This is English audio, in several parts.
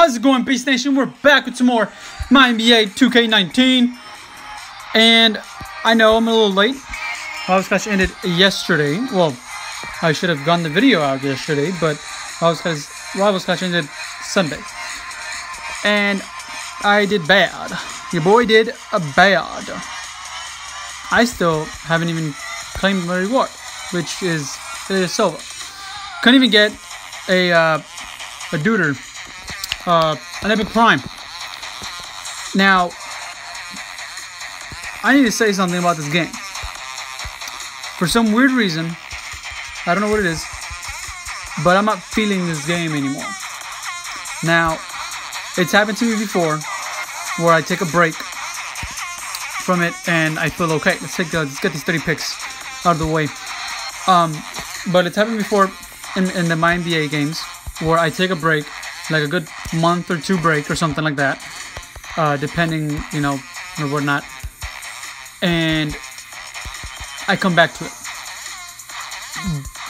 How's it going, Beast Nation? We're back with some more My NBA 2K19. And I know I'm a little late. Wild Clash ended yesterday. Well, I should have gotten the video out yesterday, but Wild Clash, Wild Clash ended Sunday. And I did bad. Your boy did a bad. I still haven't even claimed my reward, which is, silver. Couldn't even get a uh, a duder, uh, an epic prime. Now, I need to say something about this game. For some weird reason, I don't know what it is, but I'm not feeling this game anymore. Now, it's happened to me before, where I take a break from it and I feel okay. Let's take the, let's get these 30 picks out of the way. Um, but it's happened before in, in the my NBA games where I take a break, like a good month or two break or something like that, uh, depending, you know, or whatnot, and I come back to it.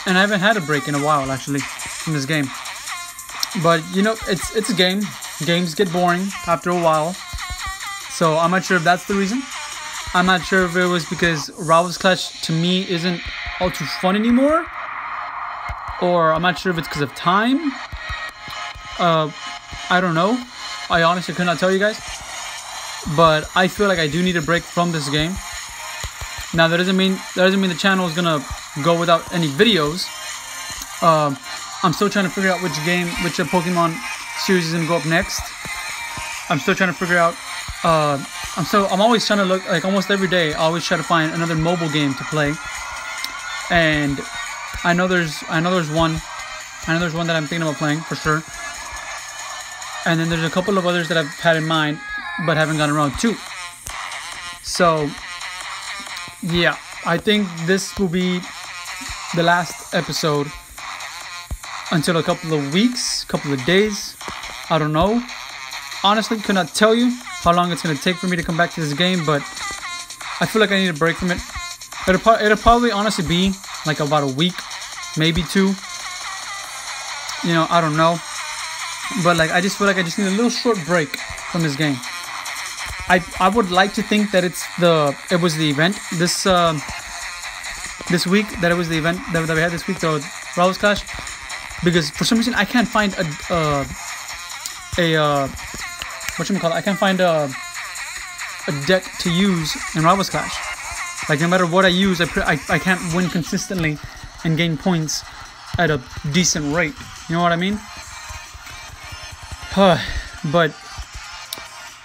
And I haven't had a break in a while actually from this game. But you know, it's it's a game. Games get boring after a while. So I'm not sure if that's the reason. I'm not sure if it was because Rivals Clash to me isn't all too fun anymore. Or I'm not sure if it's because of time. Uh, I don't know. I honestly could not tell you guys. But I feel like I do need a break from this game. Now that doesn't mean that doesn't mean the channel is gonna go without any videos. Um, I'm still trying to figure out which game, which uh, Pokemon series is gonna go up next. I'm still trying to figure out. Uh, I'm so I'm always trying to look like almost every day. I always try to find another mobile game to play. And I know there's I know there's one. I know there's one that I'm thinking about playing for sure. And then there's a couple of others that I've had in mind, but haven't gotten around to. So, yeah, I think this will be the last episode until a couple of weeks, couple of days. I don't know. Honestly, could not tell you how long it's gonna take for me to come back to this game, but I feel like I need a break from it. It'll, it'll probably honestly be like about a week, maybe two. You know, I don't know. But like, I just feel like I just need a little short break from this game. I I would like to think that it's the it was the event this uh, this week that it was the event that, that we had this week the Rivals Clash because for some reason I can't find a uh, a uh, what you call it I can't find a a deck to use in Rivals Clash. Like no matter what I use, I, I I can't win consistently and gain points at a decent rate. You know what I mean? But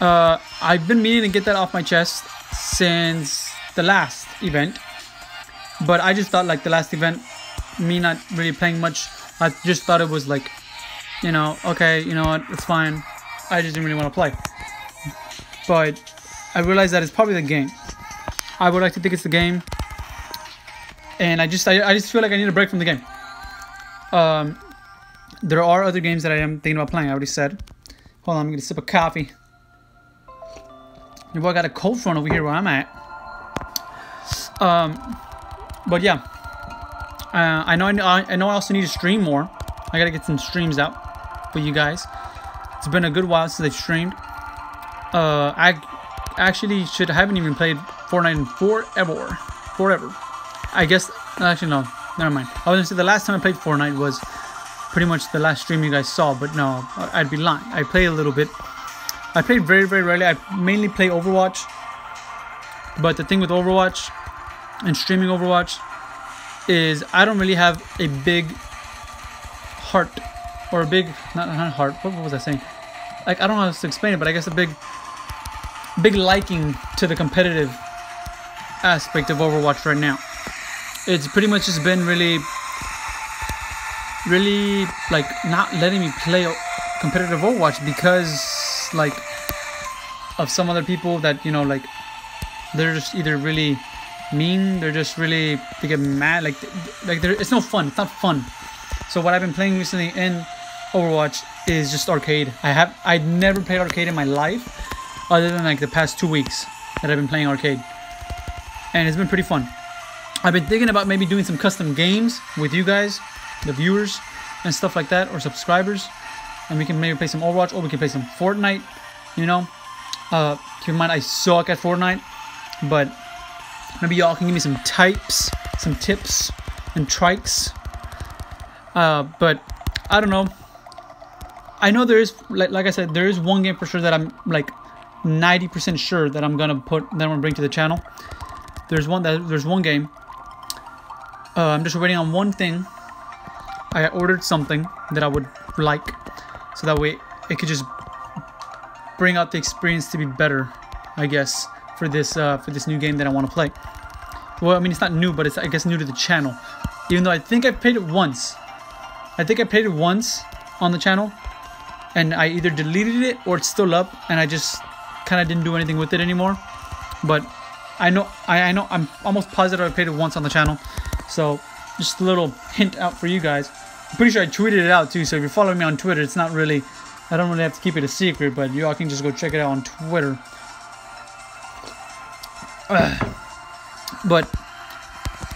uh, I've been meaning to get that off my chest since the last event. But I just thought like the last event, me not really playing much, I just thought it was like, you know, okay, you know what, it's fine. I just didn't really want to play. But I realized that it's probably the game. I would like to think it's the game. And I just I, I just feel like I need a break from the game. Um, there are other games that I am thinking about playing. I already said. Hold on, I'm gonna sip a coffee. Your boy got a cold front over here where I'm at. Um, but yeah, uh, I know I, I know I also need to stream more. I gotta get some streams out for you guys. It's been a good while since I streamed. Uh, I actually should haven't even played Fortnite in forever, forever. I guess actually no, never mind. I was gonna say the last time I played Fortnite was pretty much the last stream you guys saw, but no, I'd be lying. I play a little bit. I play very, very rarely. I mainly play Overwatch. But the thing with Overwatch and streaming Overwatch is I don't really have a big heart or a big, not, not heart, what, what was I saying? Like, I don't know how to explain it, but I guess a big, big liking to the competitive aspect of Overwatch right now. It's pretty much just been really really like not letting me play competitive Overwatch because like of some other people that you know like they're just either really mean they're just really they get mad like like it's no fun it's not fun. So what I've been playing recently in Overwatch is just arcade. I have I never played arcade in my life other than like the past two weeks that I've been playing arcade. And it's been pretty fun. I've been thinking about maybe doing some custom games with you guys the viewers and stuff like that or subscribers and we can maybe play some Overwatch or we can play some Fortnite. You know, uh, keep in mind I suck at Fortnite, but maybe y'all can give me some types, some tips and trikes. Uh, but I don't know. I know there is like like I said, there is one game for sure that I'm like 90% sure that I'm gonna put that I'm gonna bring to the channel. There's one that there's one game. Uh, I'm just waiting on one thing. I ordered something that I would like, so that way it could just bring out the experience to be better, I guess, for this uh, for this new game that I want to play. Well, I mean it's not new, but it's I guess new to the channel. Even though I think I played it once. I think I played it once on the channel, and I either deleted it or it's still up, and I just kind of didn't do anything with it anymore. But I know, I, I know, I'm almost positive I played it once on the channel. So just a little hint out for you guys. I'm pretty sure I tweeted it out too. So if you're following me on Twitter, it's not really, I don't really have to keep it a secret, but you all can just go check it out on Twitter. But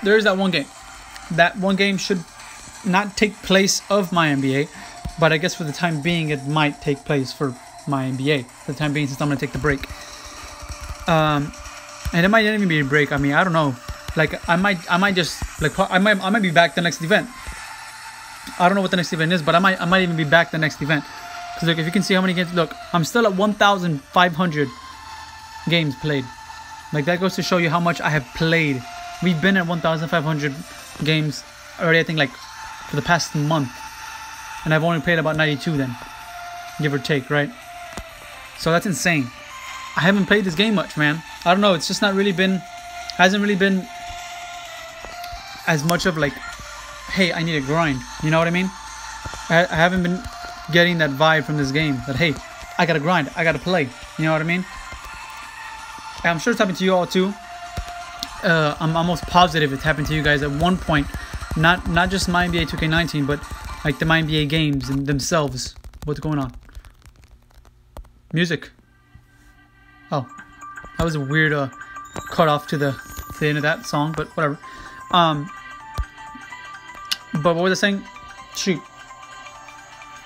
there's that one game. That one game should not take place of my NBA, but I guess for the time being, it might take place for my NBA for the time being since I'm gonna take the break. Um, and it might not even be a break. I mean, I don't know. Like I might, I might just like I might, I might be back the next event. I don't know what the next event is, but I might, I might even be back the next event. Cause look, if you can see how many games, look, I'm still at 1,500 games played. Like that goes to show you how much I have played. We've been at 1,500 games already. I think like for the past month, and I've only played about 92 then, give or take, right? So that's insane. I haven't played this game much, man. I don't know. It's just not really been, hasn't really been as much of like, hey, I need a grind. You know what I mean? I, I haven't been getting that vibe from this game that hey, I gotta grind, I gotta play. You know what I mean? I'm sure it's happened to you all too. Uh, I'm almost positive it's happened to you guys at one point. Not not just my NBA 2K19, but like the my NBA games themselves. What's going on? Music. Oh, that was a weird uh, cut off to the to the end of that song, but whatever. Um, but what was I saying? Shoot.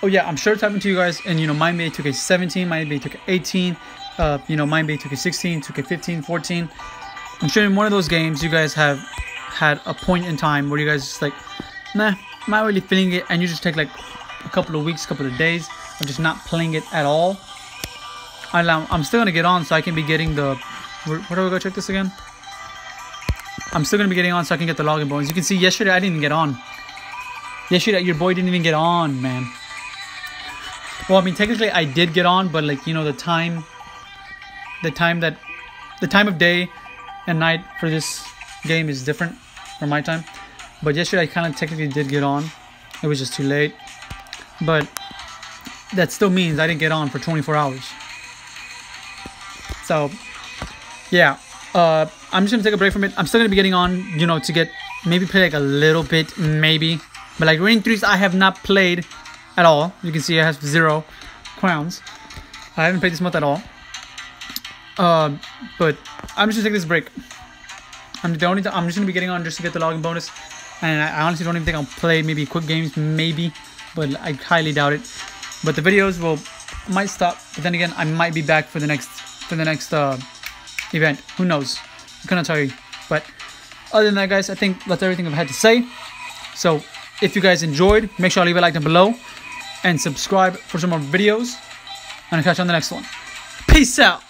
Oh yeah, I'm sure it's happened to you guys. And you know, my NBA 2K17, my NBA 2K18, uh, you know, my NBA 2K16, 2K15, 14. I'm sure in one of those games you guys have had a point in time where you guys just like, nah, I'm not really feeling it, and you just take like a couple of weeks, couple of days of just not playing it at all. I'm still gonna get on so I can be getting the. Where, do we go check this again? I'm still gonna be getting on so I can get the login bonus. You can see yesterday I didn't get on. Yesterday your boy didn't even get on, man. Well, I mean technically I did get on, but like you know the time, the time that, the time of day and night for this game is different from my time. But yesterday I kind of technically did get on. It was just too late. But that still means I didn't get on for 24 hours. So, yeah. Uh, I'm just gonna take a break from it. I'm still gonna be getting on, you know, to get maybe play like a little bit, maybe. But like Reign 3s, I have not played at all. You can see I have zero crowns. I haven't played this month at all. Uh, but I'm just gonna take this break. I'm the only. I'm just gonna be getting on just to get the login bonus, and I honestly don't even think I'll play maybe quick games, maybe, but I highly doubt it. But the videos will might stop, but then again, I might be back for the next for the next uh, event. Who knows? I cannot tell you. But other than that, guys, I think that's everything I've had to say. So if you guys enjoyed, make sure to leave a like down below and subscribe for some more videos. And I'll catch you on the next one. Peace out.